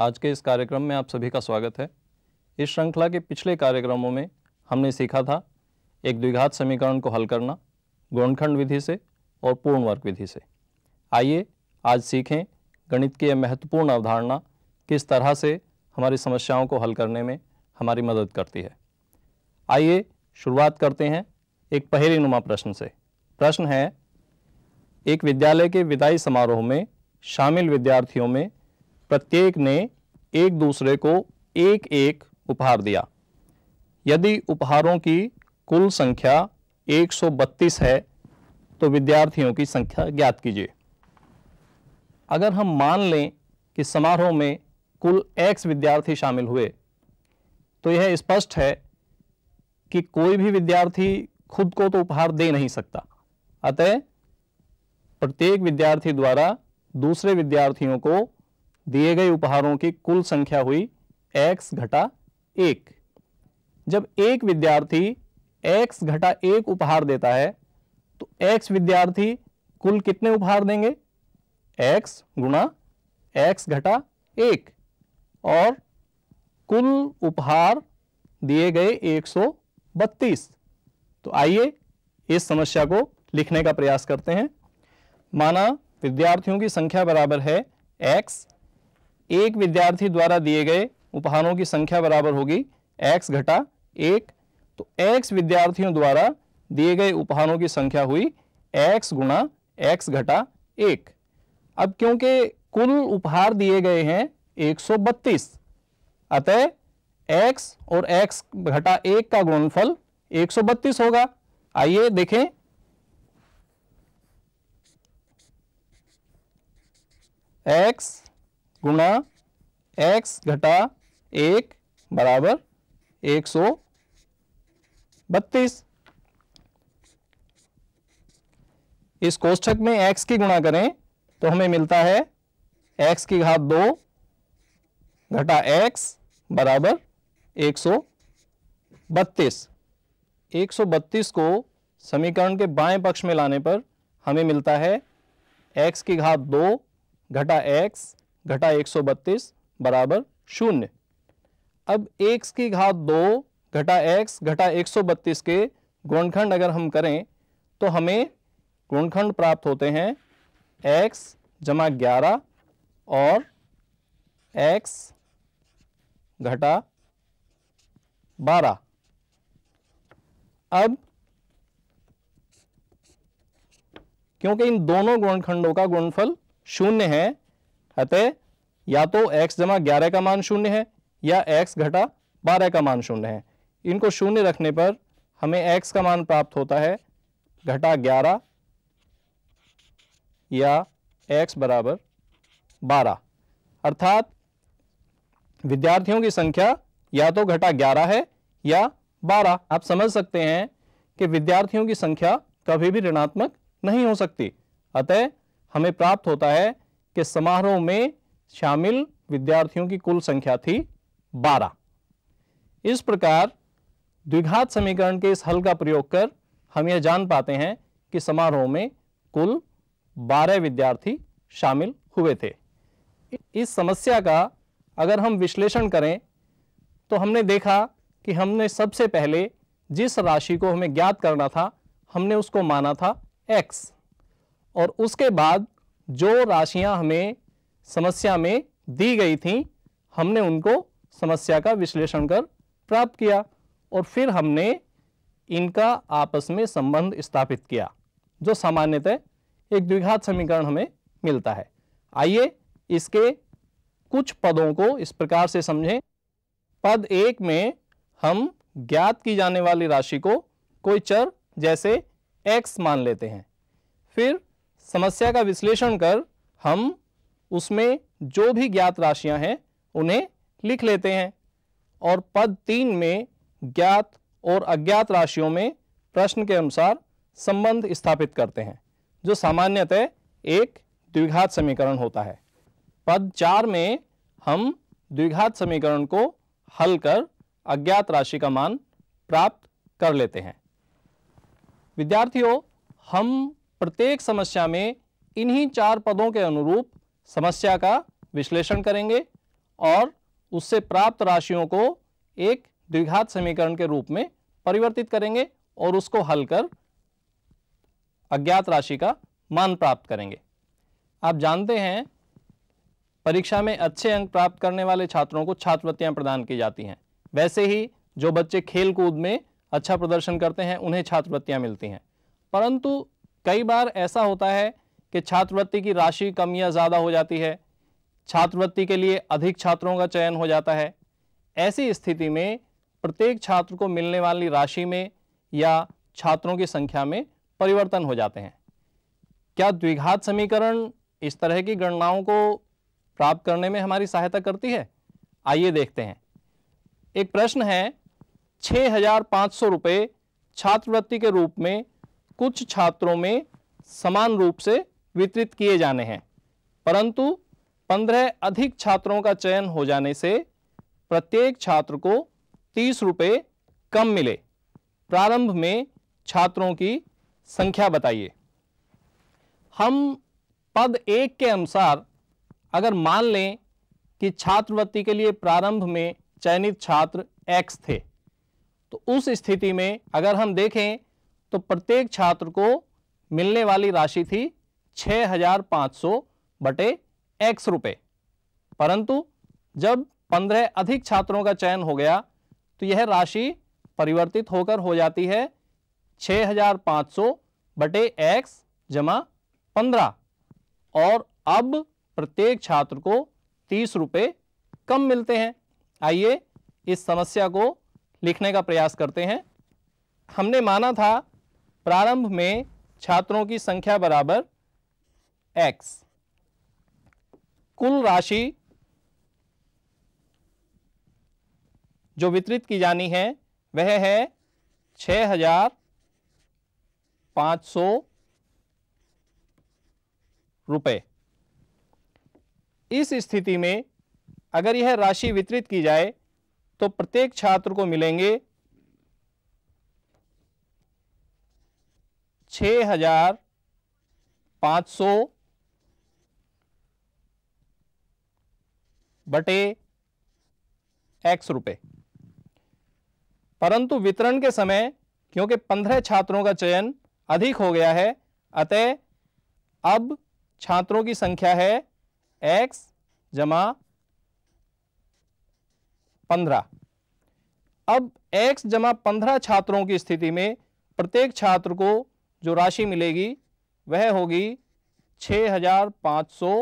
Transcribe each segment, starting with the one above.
आज के इस कार्यक्रम में आप सभी का स्वागत है। इस श्रृंखला के पिछले कार्यक्रमों में हमने सीखा था एक द्विघात समीकरण को हल करना, गुणनखंड विधि से और पूर्ण वर्ग विधि से। आइए आज सीखें गणित की यह महत्वपूर्ण अवधारणा किस तरह से हमारी समस्याओं को हल करने में हमारी मदद करती है। आइए शुरुआत करते हैं एक पहेली नुमा प्रश्न से। प्रश्न है, एक विद्यालय के विदाई समारोह में शामिल विद्यार्थियों में प्रत्येक ने एक दूसरे को एक एक उपहार दिया। यदि उपहारों की कुल संख्या 132 है तो विद्यार्थियों की संख्या ज्ञात कीजिए। अगर हम मान लें कि समारोह में कुल x विद्यार्थी शामिल हुए तो यह स्पष्ट है कि कोई भी विद्यार्थी खुद को तो उपहार दे नहीं सकता। अतः प्रत्येक विद्यार्थी द्वारा दूसरे विद्यार्थियों को दिए गए उपहारों की कुल संख्या हुई x घटा एक। जब एक विद्यार्थी x घटा एक उपहार देता है तो x विद्यार्थी कुल कितने उपहार देंगे? x गुणा x घटा एक। और कुल उपहार दिए गए 132 तो आइए इस समस्या को लिखने का प्रयास करते हैं। माना विद्यार्थियों की संख्या बराबर है x एक विद्यार्थी द्वारा दिए गए उपहारों की संख्या बराबर होगी x घटा एक। तो x विद्यार्थियों द्वारा दिए गए उपहारों की संख्या हुई x गुणा एक्स घटा एक। अब क्योंकि कुल उपहार दिए गए हैं 132 अतः x और x घटा एक का गुणनफल 132 होगा। आइए देखें। x गुणा एक्स घटा एक बराबर 132 इस कोष्ठक में x की गुणा करें तो हमें मिलता है x की घात दो घटा x बराबर 132 132 को समीकरण के बाएँ पक्ष में लाने पर हमें मिलता है x की घात दो घटा x घटा 132 बराबर शून्य। अब x की घात दो घटा x घटा 132 के गुणखंड अगर हम करें तो हमें गुणखंड प्राप्त होते हैं x जमा ग्यारह और x घटा बारह। अब क्योंकि इन दोनों गुणखंडों का गुणफल शून्य है अतः या तो x जमा ग्यारह का मान शून्य है या x घटा बारह का मान शून्य है। इनको शून्य रखने पर हमें x का मान प्राप्त होता है घटा ग्यारह या x बराबर बारह। अर्थात विद्यार्थियों की संख्या या तो घटा ग्यारह है या बारह। आप समझ सकते हैं कि विद्यार्थियों की संख्या कभी भी ऋणात्मक नहीं हो सकती। अतः हमें प्राप्त होता है कि समारोह में शामिल विद्यार्थियों की कुल संख्या थी बारह। इस प्रकार द्विघात समीकरण के इस हल का प्रयोग कर हम यह जान पाते हैं कि समारोह में कुल बारह विद्यार्थी शामिल हुए थे। इस समस्या का अगर हम विश्लेषण करें तो हमने देखा कि हमने सबसे पहले जिस राशि को हमें ज्ञात करना था, हमने उसको माना था x, और उसके बाद जो राशियाँ हमें समस्या में दी गई थी, हमने उनको समस्या का विश्लेषण कर प्राप्त किया और फिर हमने इनका आपस में संबंध स्थापित किया, जो सामान्यतः एक द्विघात समीकरण हमें मिलता है। आइए इसके कुछ पदों को इस प्रकार से समझें। पद एक में हम ज्ञात की जाने वाली राशि को कोई चर जैसे x मान लेते हैं। फिर समस्या का विश्लेषण कर हम उसमें जो भी ज्ञात राशियाँ हैं, उन्हें लिख लेते हैं। और पद तीन में ज्ञात और अज्ञात राशियों में प्रश्न के अनुसार संबंध स्थापित करते हैं, जो सामान्यतः एक द्विघात समीकरण होता है। पद चार में हम द्विघात समीकरण को हल कर अज्ञात राशि का मान प्राप्त कर लेते हैं। विद्यार्थियों, हम प्रत्येक समस्या में इन्हीं चार पदों के अनुरूप समस्या का विश्लेषण करेंगे और उससे प्राप्त राशियों को एक द्विघात समीकरण के रूप में परिवर्तित करेंगे और उसको हल कर अज्ञात राशि का मान प्राप्त करेंगे। आप जानते हैं, परीक्षा में अच्छे अंक प्राप्त करने वाले छात्रों को छात्रवृत्तियाँ प्रदान की जाती हैं। वैसे ही, जो बच्चे खेल कूद में अच्छा प्रदर्शन करते हैं, उन्हें छात्रवृत्तियाँ मिलती हैं। परंतु कई बार ऐसा होता है कि छात्रवृत्ति की राशि कम या ज़्यादा हो जाती है। छात्रवृत्ति के लिए अधिक छात्रों का चयन हो जाता है। ऐसी स्थिति में प्रत्येक छात्र को मिलने वाली राशि में या छात्रों की संख्या में परिवर्तन हो जाते हैं। क्या द्विघात समीकरण इस तरह की गणनाओं को प्राप्त करने में हमारी सहायता करती है? आइए देखते हैं। एक प्रश्न है छः हज़ार पाँच सौ रुपये छात्रवृत्ति के रूप में कुछ छात्रों में समान रूप से वितरित किए जाने हैं। परंतु पंद्रह अधिक छात्रों का चयन हो जाने से प्रत्येक छात्र को तीस रुपये कम मिले। प्रारंभ में छात्रों की संख्या बताइए। हम पद एक के अनुसार अगर मान लें कि छात्रवृत्ति के लिए प्रारंभ में चयनित छात्र एक्स थे तो उस स्थिति में अगर हम देखें तो प्रत्येक छात्र को मिलने वाली राशि थी छः हज़ार पाँच सौ बटे एक्स रुपये परंतु जब पंद्रह अधिक छात्रों का चयन हो गया तो यह राशि परिवर्तित होकर हो जाती है छः हज़ार पाँच सौ बटे एक्स जमा पंद्रह। और अब प्रत्येक छात्र को तीस रुपये कम मिलते हैं। आइए इस समस्या को लिखने का प्रयास करते हैं। हमने माना था प्रारंभ में छात्रों की संख्या बराबर x कुल राशि जो वितरित की जानी है, वह है छ हज़ार पाँच सौ रुपये इस स्थिति में अगर यह राशि वितरित की जाए तो प्रत्येक छात्र को मिलेंगे छ हज़ार पाँच सौ बटे एक्स रुपये परंतु वितरण के समय, क्योंकि पंद्रह छात्रों का चयन अधिक हो गया है, अतः अब छात्रों की संख्या है एक्स जमा पंद्रह। अब x जमा पंद्रह छात्रों की स्थिति में प्रत्येक छात्र को जो राशि मिलेगी वह होगी छ हज़ार पाँच सौ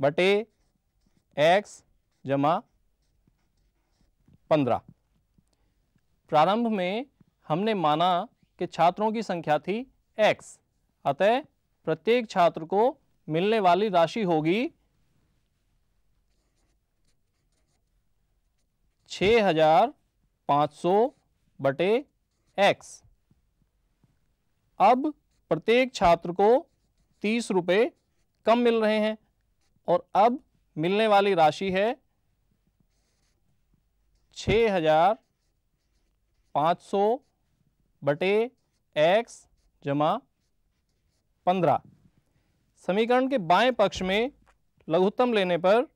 बटे एक्स जमा पंद्रह। प्रारंभ में हमने माना कि छात्रों की संख्या थी x अतः प्रत्येक छात्र को मिलने वाली राशि होगी छ हज़ार पाँच सौ बटे एक्स। अब प्रत्येक छात्र को तीस रुपये कम मिल रहे हैं और अब मिलने वाली राशि है छ हज़ार पाँच सौ बटे एक्स जमा पंद्रह। समीकरण के बाएँ पक्ष में लघुत्तम लेने पर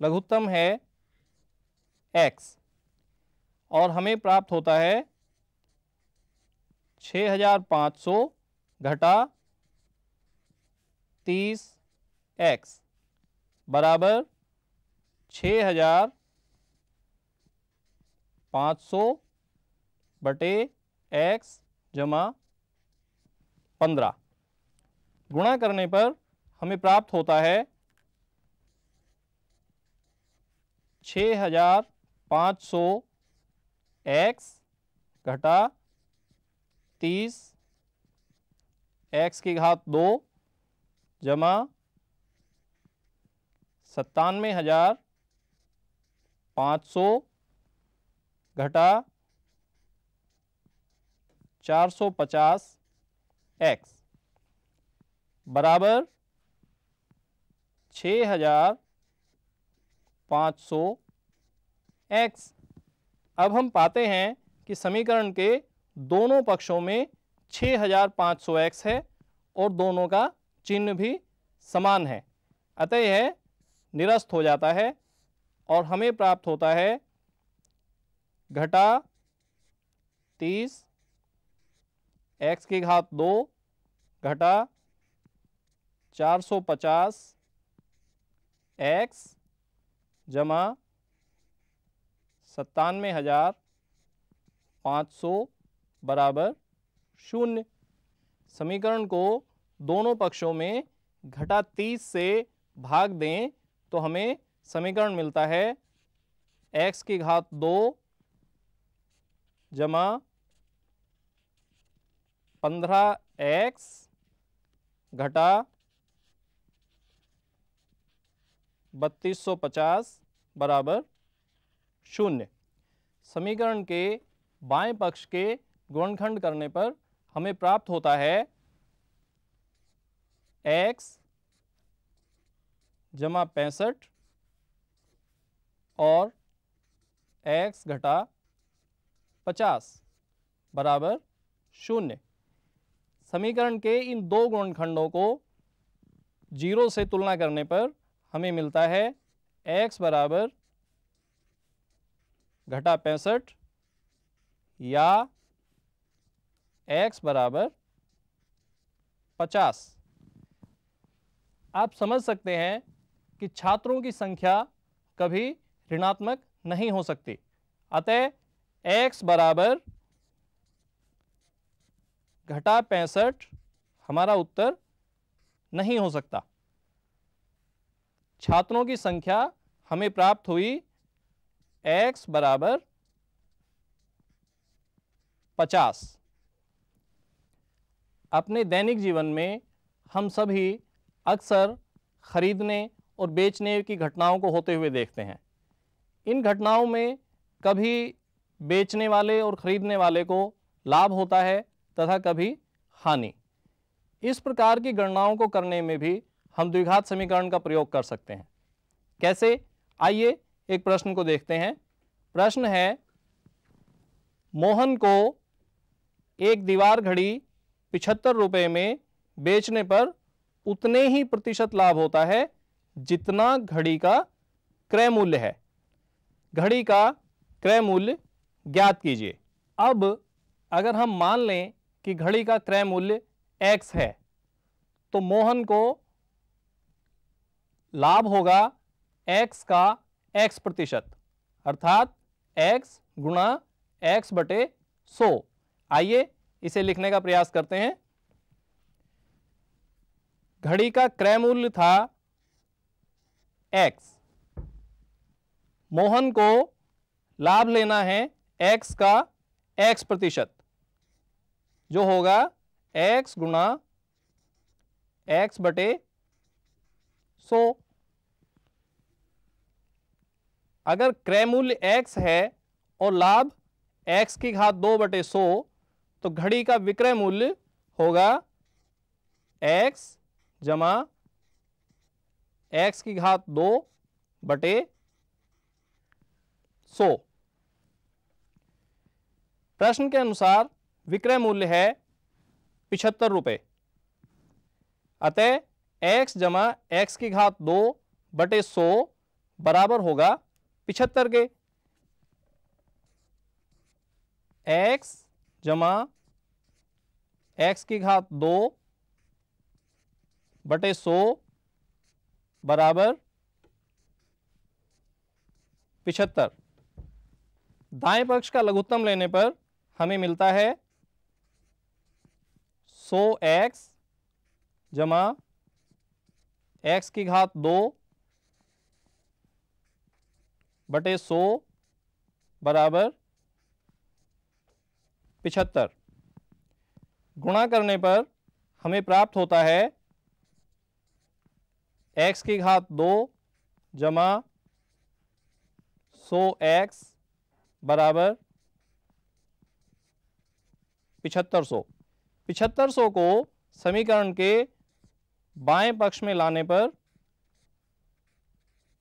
लघुत्तम है एक्स और हमें प्राप्त होता है छ हज़ार पाँच सौ घटा तीस एक्स बराबर छ हज़ार पाँच सौ बटे एक्स जमा पंद्रह। गुणा करने पर हमें प्राप्त होता है छ हज़ार पाँच सौ एक्स घटा तीस, एक्स की घात दो जमा सत्तानवे हज़ार पाँच सौ घटा चार सौ पचास एक्स बराबर छ हज़ार पाँच सौ एक्स। अब हम पाते हैं कि समीकरण के दोनों पक्षों में छ हज़ार पाँच सौ एक्स है और दोनों का चिन्ह भी समान है। अतः यह निरस्त हो जाता है और हमें प्राप्त होता है घटा तीस एक्स की घात दो घटा चार सौ पचास एक्स जमा सत्तानवे हज़ार पाँच सौ बराबर शून्य। समीकरण को दोनों पक्षों में घटा तीस से भाग दें तो हमें समीकरण मिलता है x की घात दो जमा पंद्रह एक्स घटा बत्तीस सौ पचास बराबर शून्य। समीकरण के बाएँ पक्ष के गुणनखंड करने पर हमें प्राप्त होता है x जमा पैंसठ और x घटा पचास बराबर शून्य। समीकरण के इन दो गुणनखंडों को ज़ीरो से तुलना करने पर हमें मिलता है x बराबर घटा पैंसठ या x बराबर पचास। आप समझ सकते हैं कि छात्रों की संख्या कभी ऋणात्मक नहीं हो सकती। अतः x बराबर घटा पैंसठ हमारा उत्तर नहीं हो सकता। छात्रों की संख्या हमें प्राप्त हुई x बराबर पचास। अपने दैनिक जीवन में हम सभी अक्सर खरीदने और बेचने की घटनाओं को होते हुए देखते हैं। इन घटनाओं में कभी बेचने वाले और ख़रीदने वाले को लाभ होता है तथा कभी हानि। इस प्रकार की गणनाओं को करने में भी हम द्विघात समीकरण का प्रयोग कर सकते हैं। कैसे? आइए एक प्रश्न को देखते हैं। प्रश्न है, मोहन को एक दीवार घड़ी पिछहत्तर रुपये में बेचने पर उतने ही प्रतिशत लाभ होता है जितना घड़ी का क्रय मूल्य है। घड़ी का क्रय मूल्य ज्ञात कीजिए। अब अगर हम मान लें कि घड़ी का क्रय मूल्य x है तो मोहन को लाभ होगा x का x प्रतिशत, अर्थात x गुणा एक्स बटे सौ। आइए इसे लिखने का प्रयास करते हैं। घड़ी का क्रय मूल्य था x मोहन को लाभ लेना है x का x प्रतिशत, जो होगा x गुणा एक्स बटे सो। अगर क्रय मूल्य x है और लाभ x की घात दो बटे सौ तो घड़ी का विक्रय मूल्य होगा x जमा x की घात दो बटे सो। प्रश्न के अनुसार विक्रय मूल्य है पिछहत्तर रुपये अतः x जमा एक्स की घात दो बटे सौ बराबर होगा पिछहत्तर के। x जमा एक्स की घात दो बटे सो बराबर पिछहत्तर। दाएँ पक्ष का लघुत्तम लेने पर हमें मिलता है सो एक्स जमा एक्स की घात दो बटे सो बराबर पिछहत्तर। गुणा करने पर हमें प्राप्त होता है x की घात दो जमा सौ एक्स बराबर पिछहत्तर सौ। पिछहत्तर सौ को समीकरण के बाएँ पक्ष में लाने पर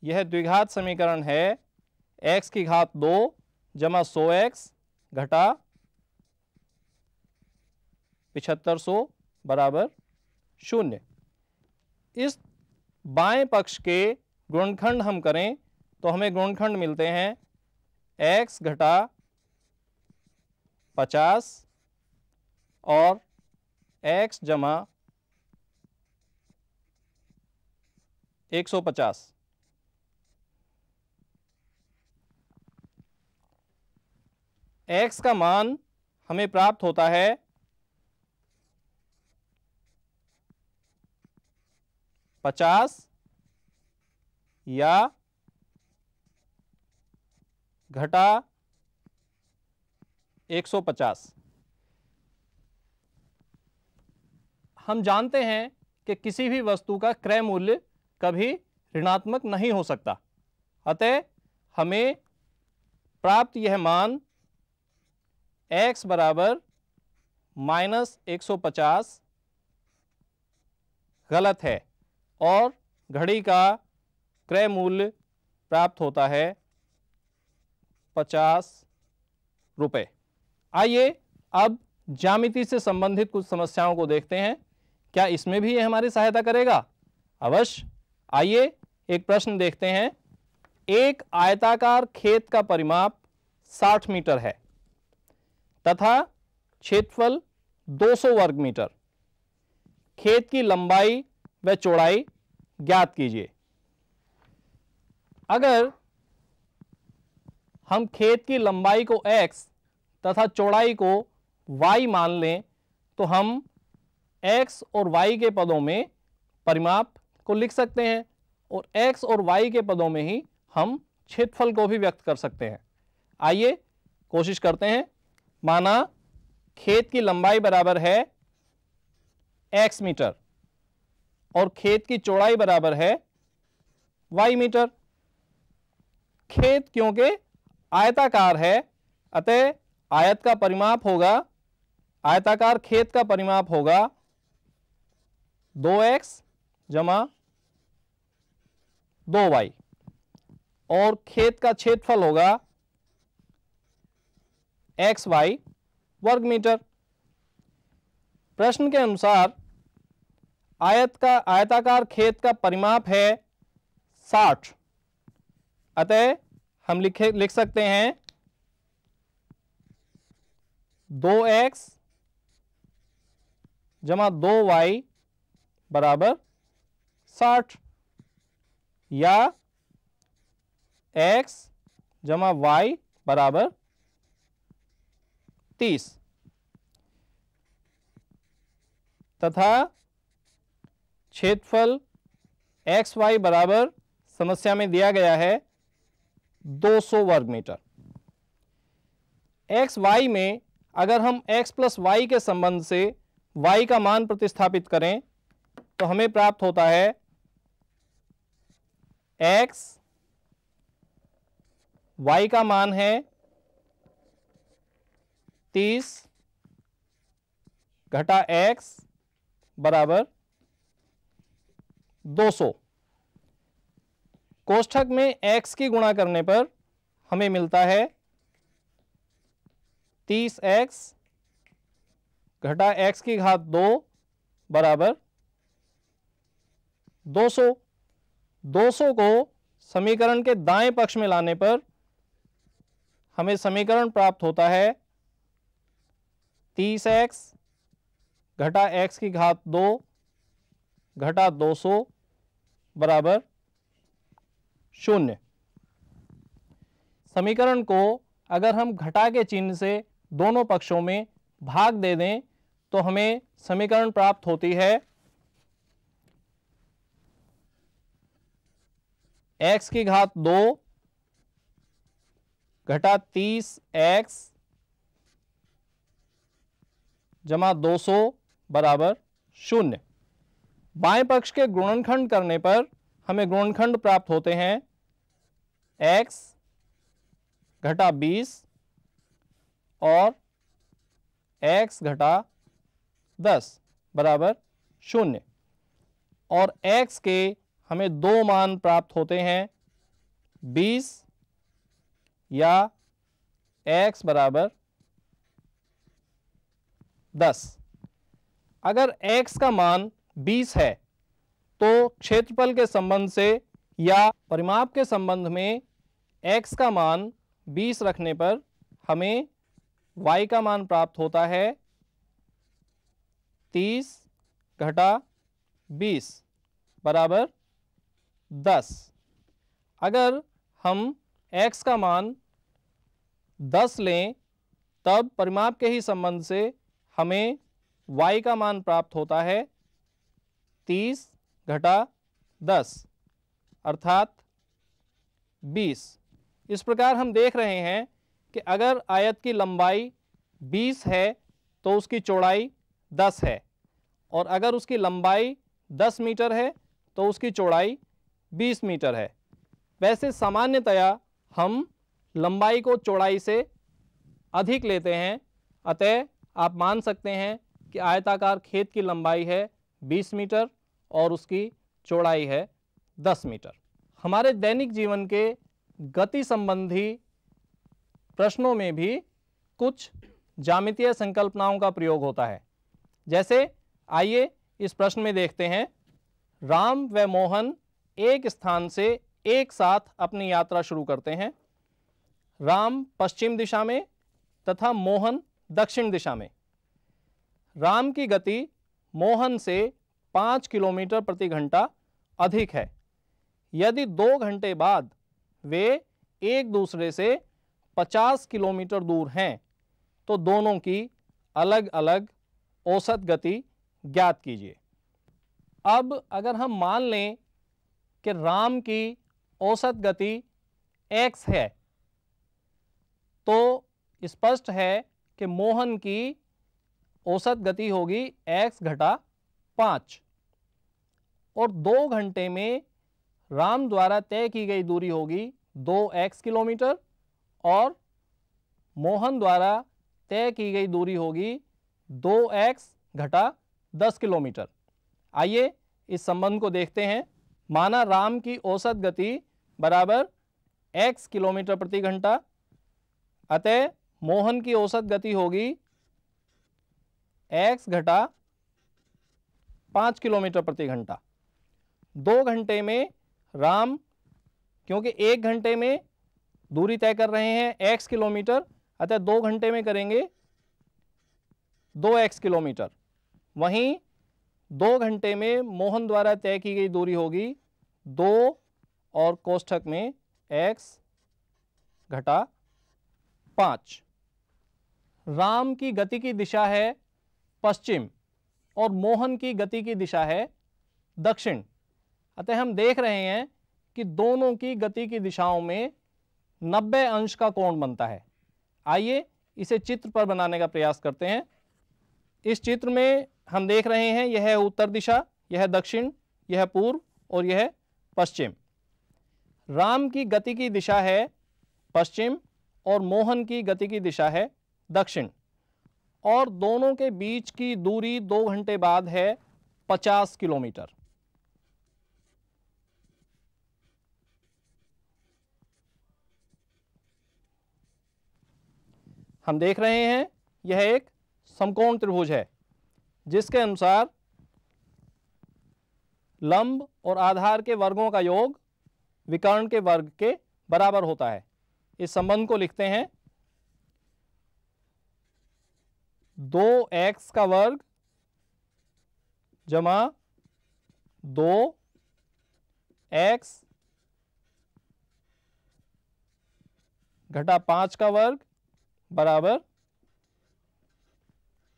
यह द्विघात समीकरण है, x की घात दो जमा सौ एक्स घटा पिछहत्तर सौ बराबर शून्य। इस बाएँ पक्ष के गुणनखंड हम करें तो हमें गुणनखंड मिलते हैं x घटा पचास और x जमा एक सौ पचास। x का मान हमें प्राप्त होता है पचास या घटा 150 हम जानते हैं कि किसी भी वस्तु का क्रय मूल्य कभी ऋणात्मक नहीं हो सकता। अतः हमें प्राप्त यह मान x बराबर माइनस एक गलत है। और घड़ी का क्रय मूल्य प्राप्त होता है पचास रुपये आइए अब जामिति से संबंधित कुछ समस्याओं को देखते हैं। क्या इसमें भी ये हमारी सहायता करेगा? अवश्य। आइए एक प्रश्न देखते हैं। एक आयताकार खेत का परिमाप 60 मीटर है तथा क्षेत्रफल 200 वर्ग मीटर। खेत की लंबाई व चौड़ाई ज्ञात कीजिए। अगर हम खेत की लंबाई को x तथा चौड़ाई को y मान लें तो हम x और y के पदों में परिमाप को लिख सकते हैं और x और y के पदों में ही हम क्षेत्रफल को भी व्यक्त कर सकते हैं। आइए कोशिश करते हैं। माना खेत की लंबाई बराबर है x मीटर। और खेत की चौड़ाई बराबर है वाई मीटर। खेत क्योंकि आयताकार है, अतः आयत का परिमाप होगा, आयताकार खेत का परिमाप होगा दो एक्स जमा दो वाई। और खेत का क्षेत्रफल होगा एक्स वाई वर्ग मीटर। प्रश्न के अनुसार आयत का, आयताकार खेत का परिमाप है साठ। अतः हम लिखे, लिख सकते हैं दो एक्स जमा दो वाई बराबर साठ। या एक्स जमा वाई बराबर तीस। तथा क्षेत्रफल एक्स वाई बराबर समस्या में दिया गया है 200 वर्ग मीटर। एक्स वाई में अगर हम x प्लस वाई के संबंध से y का मान प्रतिस्थापित करें तो हमें प्राप्त होता है x y का मान है 30 घटा x बराबर 200 कोष्ठक में x की गुणा करने पर हमें मिलता है 30x घटा x की घात दो बराबर 200 200 को समीकरण के दाएँ पक्ष में लाने पर हमें समीकरण प्राप्त होता है 30x घटा x की घात दो घटा 200 बराबर शून्य। समीकरण को अगर हम घटा के चिन्ह से दोनों पक्षों में भाग दे दें तो हमें समीकरण प्राप्त होती है x की घात दो घटा तीस एक्स जमा दो सौ बराबर शून्य। बाएँ पक्ष के गुणनखंड करने पर हमें गुणनखंड प्राप्त होते हैं x घटा बीस और x घटा दस, बराबर शून्य। और x के हमें दो मान प्राप्त होते हैं, बीस या x बराबर दस। अगर x का मान 20 है। तो क्षेत्रफल के संबंध से या परिमाप के संबंध में x का मान 20 रखने पर हमें y का मान प्राप्त होता है 30 घटा 20 बराबर 10 अगर हम x का मान 10 लें, तब परिमाप के ही संबंध से हमें y का मान प्राप्त होता है 30 घटा 10 अर्थात 20 इस प्रकार हम देख रहे हैं कि अगर आयत की लंबाई 20 है तो उसकी चौड़ाई 10 है। और अगर उसकी लंबाई 10 मीटर है तो उसकी चौड़ाई 20 मीटर है। वैसे सामान्यतया हम लंबाई को चौड़ाई से अधिक लेते हैं। अतः आप मान सकते हैं कि आयताकार खेत की लंबाई है 20 मीटर और उसकी चौड़ाई है 10 मीटर। हमारे दैनिक जीवन के गति संबंधी प्रश्नों में भी कुछ जामितीय संकल्पनाओं का प्रयोग होता है। जैसे आइए इस प्रश्न में देखते हैं, राम व मोहन एक स्थान से एक साथ अपनी यात्रा शुरू करते हैं। राम पश्चिम दिशा में तथा मोहन दक्षिण दिशा में। राम की गति मोहन से पाँच किलोमीटर प्रति घंटा अधिक है। यदि दो घंटे बाद वे एक दूसरे से 50 किलोमीटर दूर हैं तो दोनों की अलग अलग औसत गति ज्ञात कीजिए। अब अगर हम मान लें कि राम की औसत गति x है तो स्पष्ट है कि मोहन की औसत गति होगी x घटा पाँच। और दो घंटे में राम द्वारा तय की गई दूरी होगी दो एक्स किलोमीटर और मोहन द्वारा तय की गई दूरी होगी दो एक्स घटा दस किलोमीटर। आइए इस संबंध को देखते हैं। माना राम की औसत गति बराबर एक्स किलोमीटर प्रति घंटा, अतः मोहन की औसत गति होगी x घटा पाँच किलोमीटर प्रति घंटा। दो घंटे में राम, क्योंकि एक घंटे में दूरी तय कर रहे हैं x किलोमीटर, अतः दो घंटे में करेंगे दो एक्स किलोमीटर। वहीं दो घंटे में मोहन द्वारा तय की गई दूरी होगी दो और कोष्ठक में x घटा पाँच। राम की गति की दिशा है पश्चिम और मोहन की गति की दिशा है दक्षिण। अतः हम देख रहे हैं कि दोनों की गति की दिशाओं में 90 अंश का कोण बनता है। आइए इसे चित्र पर बनाने का प्रयास करते हैं। इस चित्र में हम देख रहे हैं यह है उत्तर दिशा, यह दक्षिण, यह पूर्व और यह पश्चिम। राम की गति की दिशा है पश्चिम और मोहन की गति की दिशा है दक्षिण। और दोनों के बीच की दूरी दो घंटे बाद है 50 किलोमीटर। हम देख रहे हैं, यह एक समकोण त्रिभुज है, जिसके अनुसार लंब और आधार के वर्गों का योग विकर्ण के वर्ग के बराबर होता है। इस संबंध को लिखते हैं दो एक्स का वर्ग जमा दो एक्स घटा पाँच का वर्ग बराबर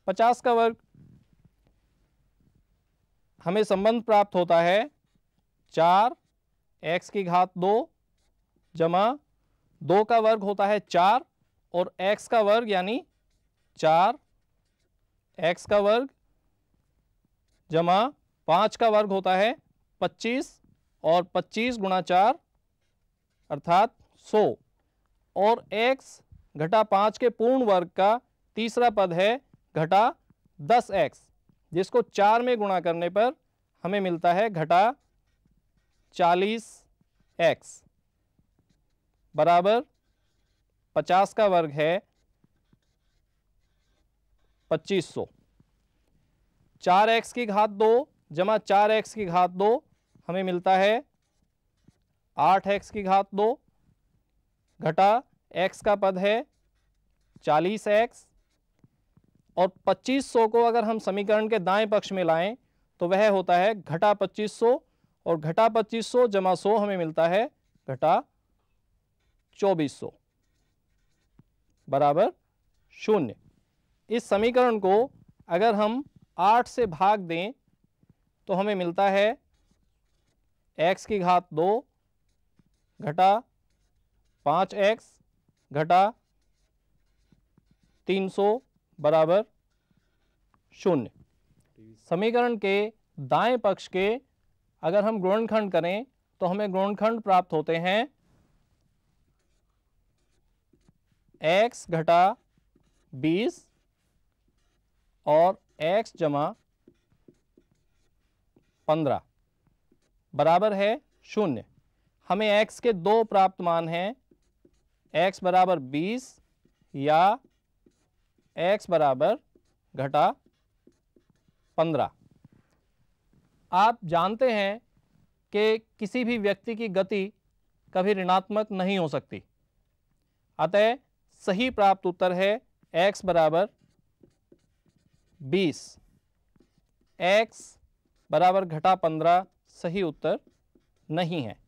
पचास का वर्ग। हमें संबंध प्राप्त होता है चार एक्स की घात दो जमा दो का वर्ग होता है चार और एक्स का वर्ग यानी चार। एक्स का वर्ग जमा पाँच का वर्ग होता है पच्चीस और पच्चीस गुणा चार अर्थात सौ। और एक्स घटा पाँच के पूर्ण वर्ग का तीसरा पद है घटा दस एक्स जिसको चार में गुणा करने पर हमें मिलता है घटा चालीस एक्स बराबर पचास का वर्ग है पच्चीस सौ। चार एक्स की घात दो जमा चार एक्स की घात दो, हमें मिलता है आठ एक्स की घात दो घटा एक्स का पद है चालीस एक्स। और पच्चीस सौ को अगर हम समीकरण के दाएँ पक्ष में लाएँ तो वह होता है घटा पच्चीस सौ और घटा पच्चीस सौ जमा सौ हमें मिलता है घटा चौबीस सौ। बराबर शून्य। इस समीकरण को अगर हम आठ से भाग दें तो हमें मिलता है एक्स की घात दो घटा पाँच एक्स घटा तीन सौ बराबर शून्य। समीकरण के दाएँ पक्ष के अगर हम गुणनखंड करें तो हमें गुणनखंड प्राप्त होते हैं x घटा बीस और x जमा पंद्रह बराबर है शून्य। हमें x के दो प्राप्त मान हैं, x बराबर बीस या x बराबर घटा पंद्रह। आप जानते हैं कि किसी भी व्यक्ति की गति कभी ऋणात्मक नहीं हो सकती। अतः सही प्राप्त उत्तर है x बराबर बीस। एक्स बराबर घटा पंद्रह, सही उत्तर नहीं है।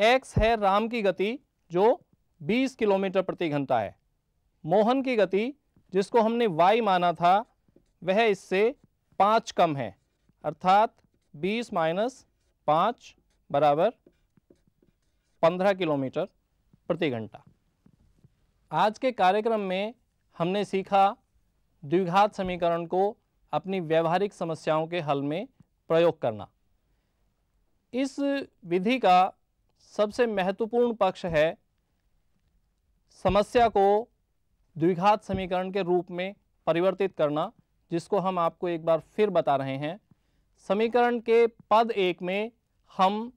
एक्स है राम की गति, जो 20 किलोमीटर प्रति घंटा है। मोहन की गति, जिसको हमने वाई माना था, वह इससे पाँच कम है। अर्थात 20 माइनस पाँच बराबर 15 किलोमीटर प्रति घंटा। आज के कार्यक्रम में हमने सीखा द्विघात समीकरण को अपनी व्यवहारिक समस्याओं के हल में प्रयोग करना। इस विधि का सबसे महत्वपूर्ण पक्ष है समस्या को द्विघात समीकरण के रूप में परिवर्तित करना, जिसको हम आपको एक बार फिर बता रहे हैं। समीकरण के पद एक में हम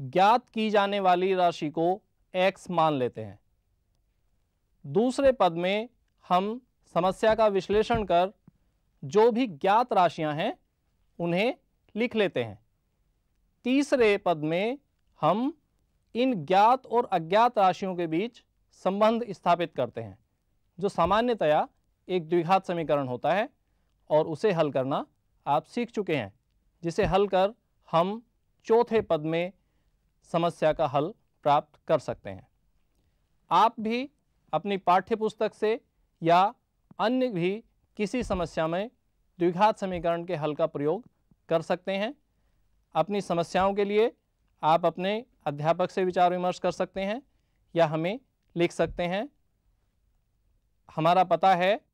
ज्ञात की जाने वाली राशि को x मान लेते हैं। दूसरे पद में हम समस्या का विश्लेषण कर जो भी ज्ञात राशियाँ हैं, उन्हें लिख लेते हैं। तीसरे पद में हम इन ज्ञात और अज्ञात राशियों के बीच संबंध स्थापित करते हैं, जो सामान्यतया एक द्विघात समीकरण होता है और उसे हल करना आप सीख चुके हैं, जिसे हल कर हम चौथे पद में समस्या का हल प्राप्त कर सकते हैं। आप भी अपनी पाठ्यपुस्तक से या अन्य भी किसी समस्या में द्विघात समीकरण के हल का प्रयोग कर सकते हैं। अपनी समस्याओं के लिए आप अपने अध्यापक से विचार विमर्श कर सकते हैं या हमें लिख सकते हैं। हमारा पता है